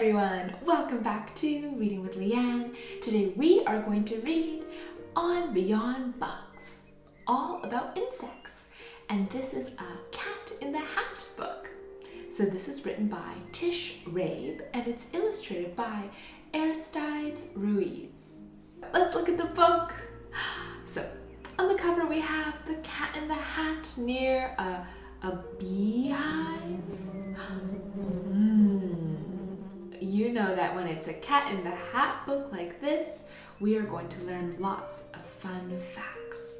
everyone, welcome back to Reading with Liann. Today we are going to read On Beyond Bugs, all about insects. And this is a Cat in the Hat book. So this is written by Tish Rabe and it's illustrated by Aristides Ruiz. Let's look at the book. So on the cover we have the cat in the hat near a, a beehive. You know that when it's a cat in the hat book like this, we are going to learn lots of fun facts.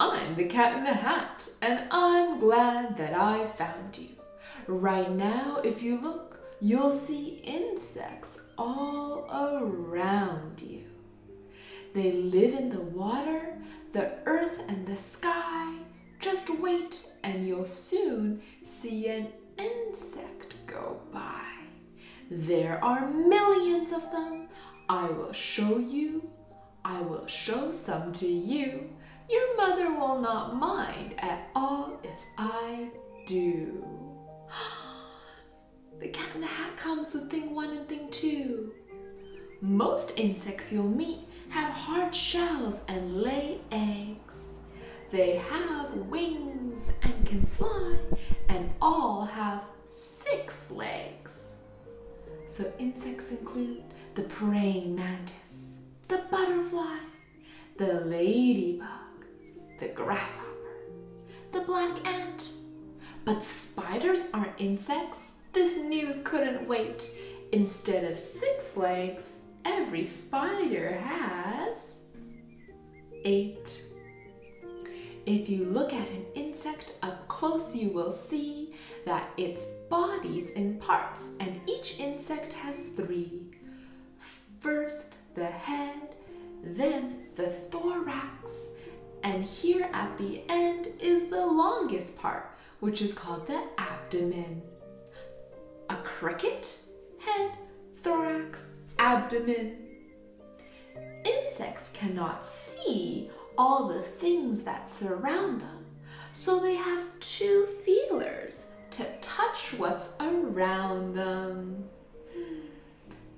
I'm the cat in the hat, and I'm glad that I found you. Right now, if you look, you'll see insects all around you. They live in the water, the earth, and the sky. Just wait, and you'll soon see an insect go by. There are millions of them. I will show you. I will show some to you. Your mother will not mind at all if I do. The cat in the hat comes with thing one and thing two. Most insects you'll meet have hard shells and lay eggs. They have wings and can fly So insects include the praying mantis, the butterfly, the ladybug, the grasshopper, the black ant. But spiders aren't insects. This news couldn't wait. Instead of six legs, every spider has eight. If you look at an insect up close, you will see that its bodies in parts, and each insect has three. First, the head, then the thorax, and here at the end is the longest part, which is called the abdomen. A cricket, head, thorax, abdomen. Insects cannot see all the things that surround them, so they have two feelers to touch what's around them.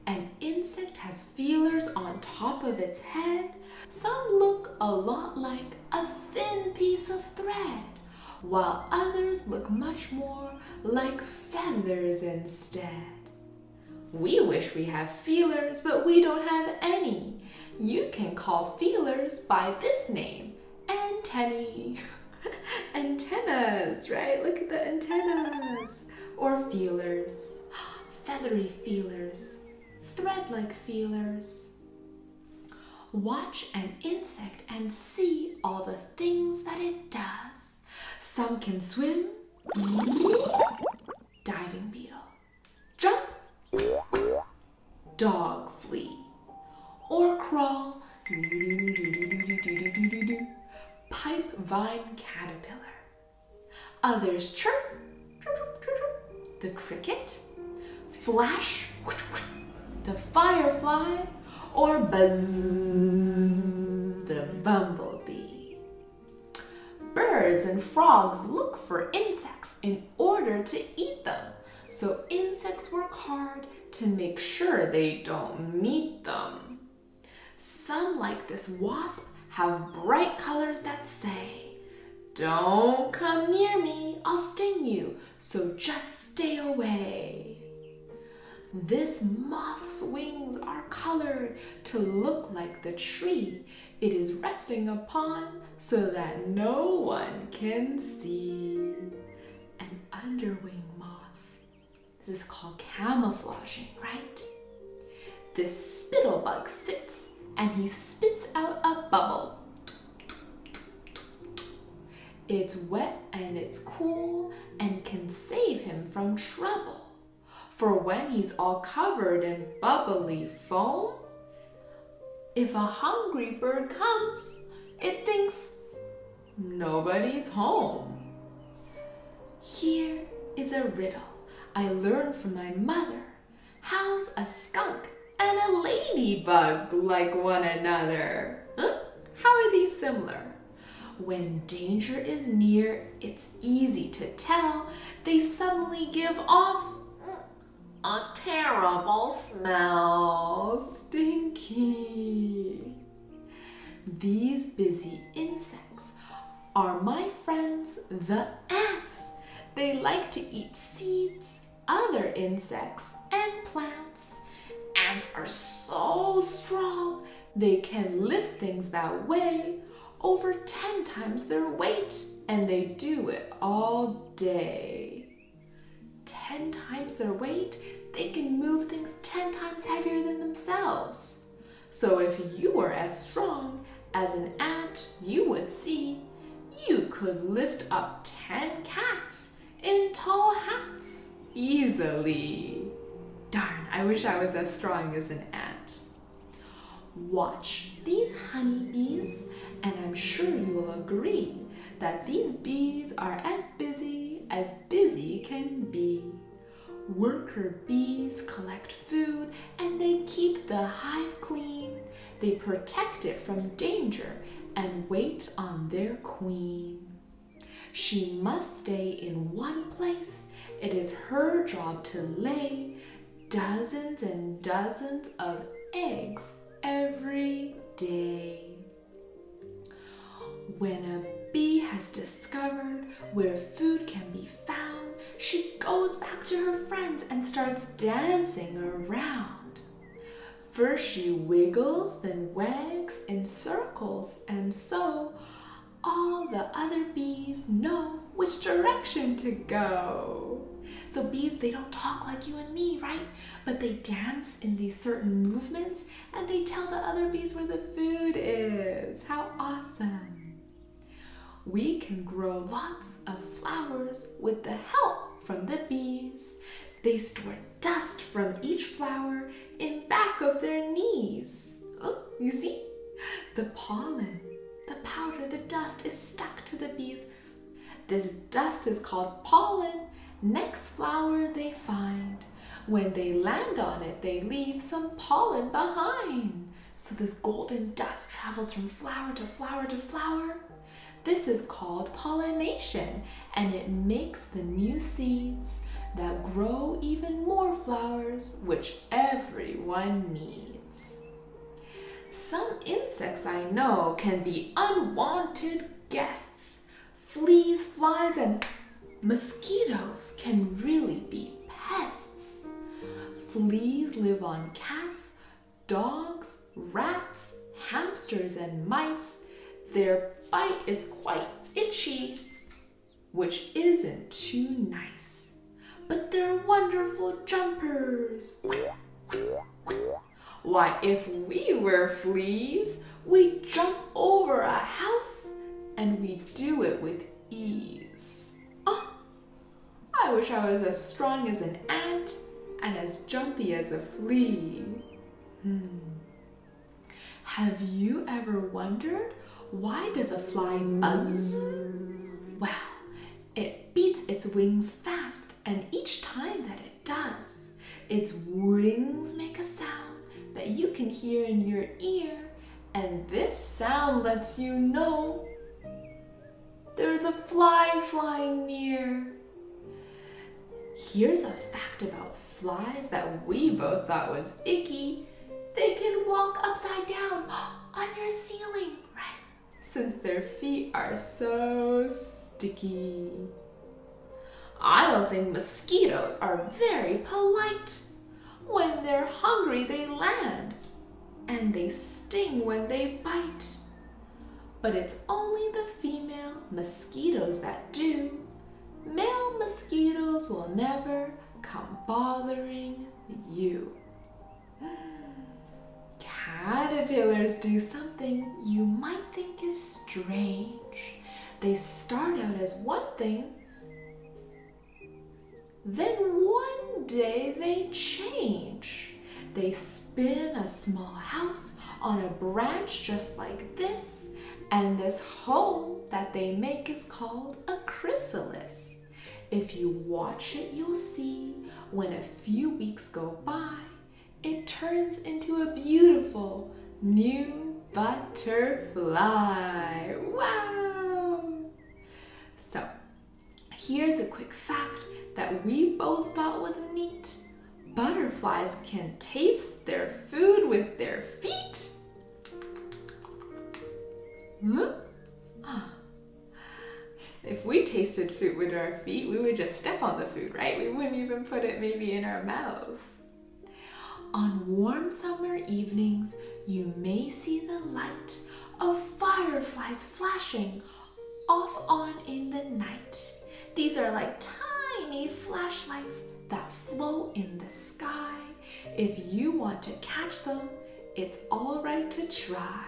An insect has feelers on top of its head. Some look a lot like a thin piece of thread, while others look much more like feathers instead. We wish we have feelers, but we don't have any. You can call feelers by this name, antennae. antennas, right? Look at the antennas. Or feelers, feathery feelers, thread-like feelers. Watch an insect and see all the things that it does. Some can swim, diving beetle, jump, dog flea, or crawl, pipe vine caterpillar. Others chirp, the cricket, flash, the firefly, or buzz, the bumblebee. Birds and frogs look for insects in order to eat them, so insects work hard to make sure they don't meet them. Some, like this wasp, have bright colors that say, Don't come near me, I'll sting you, so just stay away. This moth's wings are colored to look like the tree it is resting upon so that no one can see. An underwing moth. This is called camouflaging, right? This spittlebug sits and he spits out a bubble. It's wet and it's cool and can save him from trouble. For when he's all covered in bubbly foam, if a hungry bird comes, it thinks nobody's home. Here is a riddle I learned from my mother. How's a skunk and a ladybug like one another? Huh? How are these similar? When danger is near, it's easy to tell. They suddenly give off a terrible smell. Stinky. These busy insects are my friends, the ants. They like to eat seeds, other insects, and plants. Ants are so strong, they can lift things that weigh over 10 times their weight, and they do it all day. 10 times their weight, they can move things 10 times heavier than themselves. So if you were as strong as an ant, you would see you could lift up 10 cats in tall hats easily. Darn, I wish I was as strong as an ant. Watch these honeybees, and I'm sure you will agree that these bees are as busy as busy can be. Worker bees collect food and they keep the hive clean. They protect it from danger and wait on their queen. She must stay in one place. It is her job to lay dozens and dozens of eggs every day. When a bee has discovered where food can be found, she goes back to her friends and starts dancing around. First she wiggles, then wags in circles, and so all the other bees know which direction to go. So bees, they don't talk like you and me, right? But they dance in these certain movements and they tell the other bees where the food is. How awesome. We can grow lots of flowers with the help from the bees. They store dust from each flower in back of their knees. Oh, you see? The pollen, the powder, the dust is stuck to the bees. This dust is called pollen. Next flower they find. When they land on it, they leave some pollen behind. So this golden dust travels from flower to flower to flower. This is called pollination, and it makes the new seeds that grow even more flowers, which everyone needs. Some insects I know can be unwanted guests. Fleas, flies, and mosquitoes can really be pests. Fleas live on cats, dogs, rats, hamsters, and mice. Their bite is quite itchy, which isn't too nice. But they're wonderful jumpers. Why, if we were fleas, we'd jump over a house and we'd do it with ease. Oh, I wish I was as strong as an ant and as jumpy as a flea. Hmm. Have you ever wondered why does a fly buzz? Well, it beats its wings fast and each time that it does, its wings make a sound that you can hear in your ear and this sound lets you know there's a fly flying near. Here's a fact about flies that we both thought was icky. They can walk upside down on your ceiling? Since their feet are so sticky. I don't think mosquitoes are very polite. When they're hungry, they land, and they sting when they bite. But it's only the female mosquitoes that do. Male mosquitoes will never come bothering you. Do something you might think is strange. They start out as one thing, then one day they change. They spin a small house on a branch just like this, and this home that they make is called a chrysalis. If you watch it, you'll see when a few weeks go by, it turns into a beautiful new butterfly. Wow! So, here's a quick fact that we both thought was neat. Butterflies can taste their food with their feet. Ah. If we tasted food with our feet, we would just step on the food, right? We wouldn't even put it maybe in our mouths. On warm summer evenings, you may see the light of fireflies flashing off on in the night. These are like tiny flashlights that float in the sky. If you want to catch them, it's all right to try.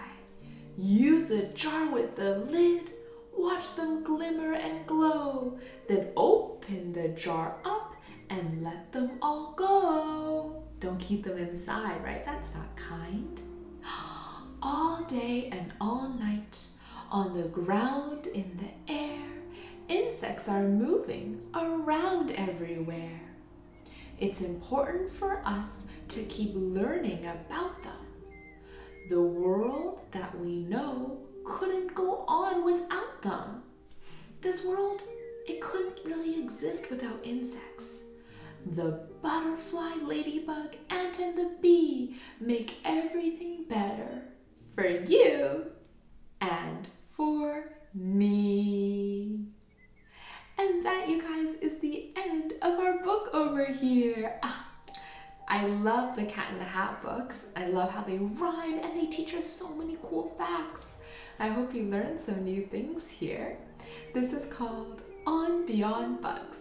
Use a jar with the lid, watch them glimmer and glow, then open the jar up and let them all go. Don't keep them inside, right? That's not kind. All day and all night, on the ground, in the air, insects are moving around everywhere. It's important for us to keep learning about them. The world that we know couldn't go on without them. This world, it couldn't really exist without insects. The butterfly, ladybug, ant, and the bee make everything better for you and for me. And that, you guys, is the end of our book over here. Ah, I love the Cat in the Hat books. I love how they rhyme and they teach us so many cool facts. I hope you learned some new things here. This is called On Beyond Bugs,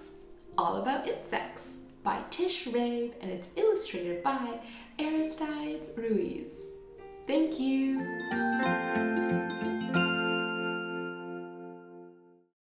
all about insects by Tish Rabe and it's illustrated by Aristides Ruiz. Thank you!